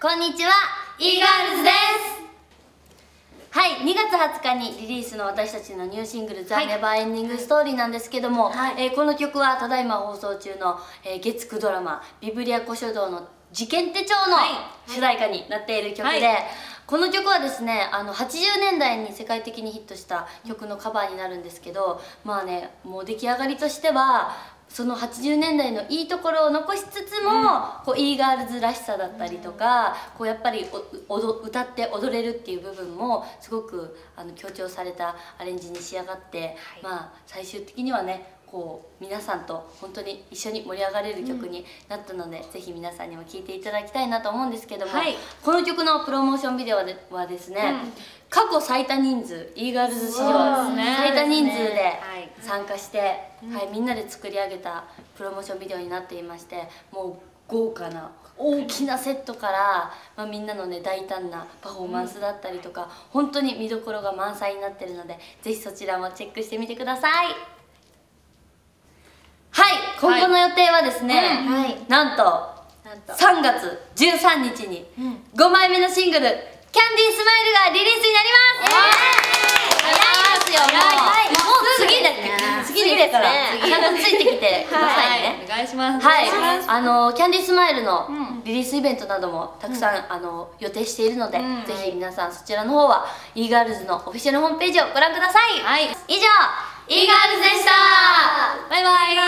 こんにちはイーガールズです。はい2月20日にリリースの私たちのニューシングル「ザ・ネバーエンディング・ストーリー」なんですけども、はい、えー、この曲はただいま放送中の、えー、月9ドラマ「ビブリア古書道の事件手帳」の主題歌になっている曲で、はい。はいこの曲はですねあの80年代に世界的にヒットした曲のカバーになるんですけどまあねもう出来上がりとしてはその80年代のいいところを残しつつも、うん、こう e ガールズらしさだったりとか、うん、こうやっぱり歌って踊れるっていう部分もすごくあの強調されたアレンジに仕上がって、はい、まあ最終的にはねこう皆さんと本当に一緒に盛り上がれる曲になったので、うん、ぜひ皆さんにも聴いていただきたいなと思うんですけども、はい、この曲のプロモーションビデオではですね、うん、過去最多人数 e ガールズ史上最多人数で参加して、はい、みんなで作り上げたプロモーションビデオになっていましてもう豪華な大きなセットから、まあ、みんなのね大胆なパフォーマンスだったりとか、本当に見どころが満載になってるのでぜひそちらもチェックしてみてください。はい今後の予定はですね、はい、なんと3月13日に5枚目のシングル「キャンディースマイル」がリリースになります。早いですよもう。次で次ですから。ちゃんとついてきてくださいね。お願いします。はい。あのキャンディースマイルのリリースイベントなどもたくさんあの予定しているのでぜひ皆さんそちらの方は e ガールズのオフィシャルホームページをご覧ください。以上 e ガールズでした。バイバイ